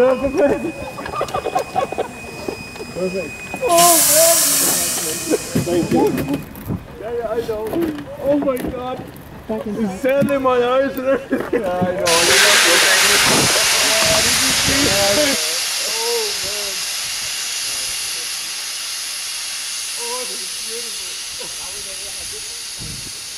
Perfect. Perfect. Oh, man. Thank you. Yeah, yeah, I know. Oh, my God. It's sand my eyes. yeah, I know. Oh, man. Oh, dit is beautiful.